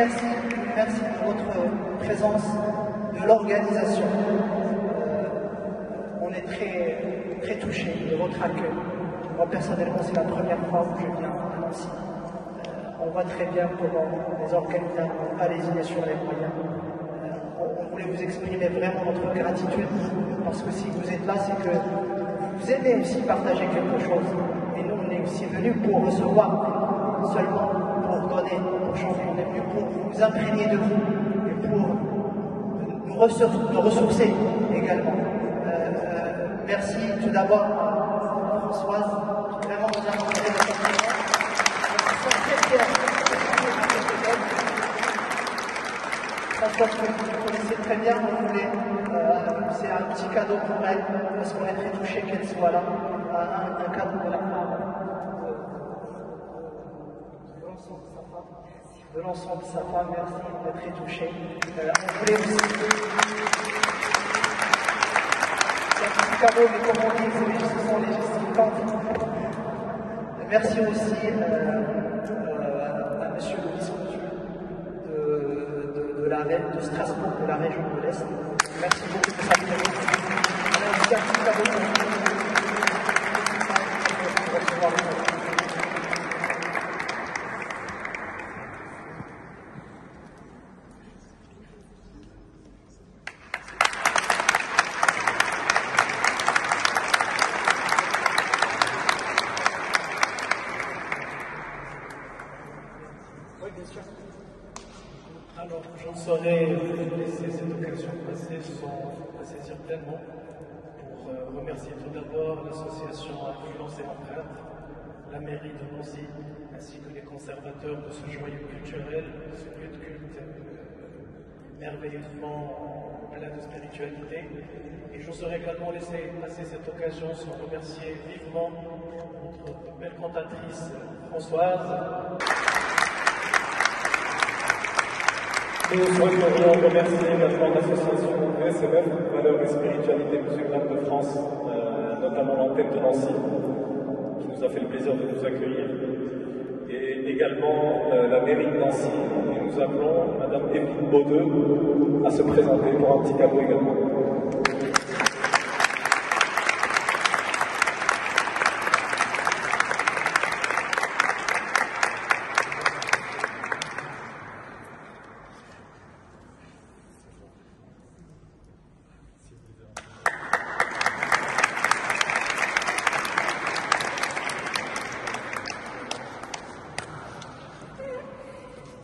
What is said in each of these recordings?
merci, merci pour votre présence, de l'organisation. Euh, on est très, très touchés de votre accueil. Moi personnellement, c'est la première fois où je viens à Nancy. Euh, on voit très bien comment les organisateurs n'ont pas sur les moyens. Euh, on, on voulait vous exprimer vraiment notre gratitude parce que si vous êtes là, c'est que vous aimez aussi partager quelque chose. Et nous, on est aussi venus pour recevoir, seulement vous imprégner de vous et pour nous ressourcer, ressourcer également. Euh, euh, merci tout d'abord à Françoise, vraiment nous a montré école. Françoise, que vous connaissez très bien, on voulait, euh, c'est un petit cadeau pour elle, parce qu'on est très touchés qu'elle soit là, un, un cadeau de la part de l'ensemble de sa femme. De l'ensemble sa femme, merci, est très touchés. Euh, on voulait aussi. Mais comme on dit, c'est- ce sont les. Merci aussi euh, euh, à Monsieur le vice-consul de, de, de la de Strasbourg, de la région de l'Est. Merci beaucoup de sa présence. Un petit cadeau pour vous. Alors, je ne saurais laisser cette occasion passer sans saisir pleinement pour euh, remercier tout d'abord l'association Influence et Empreinte, la mairie de Nancy, ainsi que les conservateurs de ce joyau culturel, ce lieu de culte euh, merveilleusement plein de spiritualité. Et saurais également laisser passer cette occasion sans remercier vivement notre belle cantatrice Françoise, Nous souhaiterions remercier également l'association SMF, Valeurs et Spiritualité musulmane de France, euh, notamment l'antenne de Nancy, qui nous a fait le plaisir de nous accueillir, et également euh, la mairie de Nancy, et nous appelons Madame Evelyne Baudeux à se présenter pour un petit cadeau également.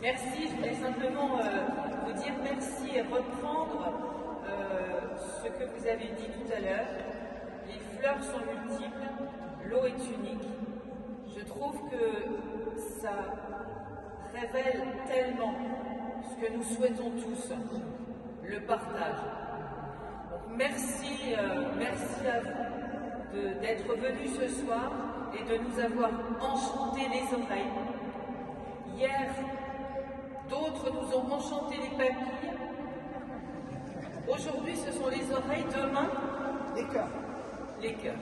Merci, je voulais simplement euh, vous dire reprendre euh, ce que vous avez dit tout à l'heure. Les fleurs sont multiples, l'eau est unique. Je trouve que ça révèle tellement ce que nous souhaitons tous, le partage. Merci, euh, merci à vous d'être venus ce soir et de nous avoir enchanté les oreilles. Hier, d'autres nous ont enchanté les papilles. Aujourd'hui, ce sont les oreilles. Demain, Les cœurs. les cœurs.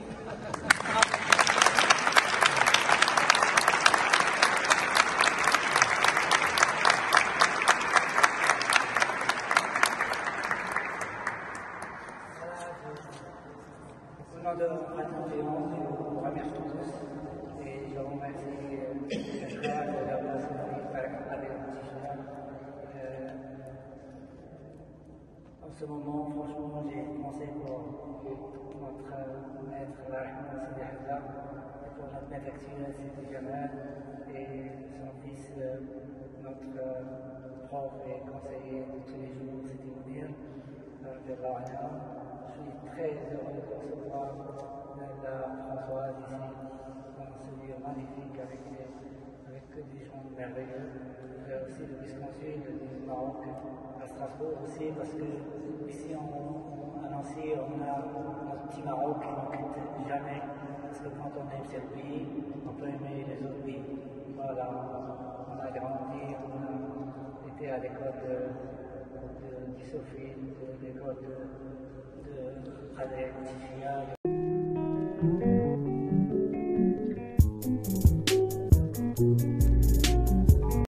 Au nom de Radio Léon, je vous remercie tous et je remercie euh, Ashkar de la place de Barak avec le petit chemin. Euh, En ce moment, franchement, j'ai pensé pour notre euh, maître Rahman Sidi Hamza pour notre maître actuel Sidi Jamal et son fils, euh, notre euh, prof et conseiller de tous les jours, Sidi Mounir. Je suis très heureux de recevoir la Françoise ici, dans ce lieu magnifique avec, des, avec des gens merveilleux. Euh, aussi le vice-consul du Maroc à Strasbourg aussi, parce que ici à Nancy, on a notre petit Maroc qui ne quitte jamais. Parce que quand on aime ce pays, on peut aimer les autres pays. Voilà, on a grandi, on a été à l'école de, de, du Sophie, de l'école de, de Tifia,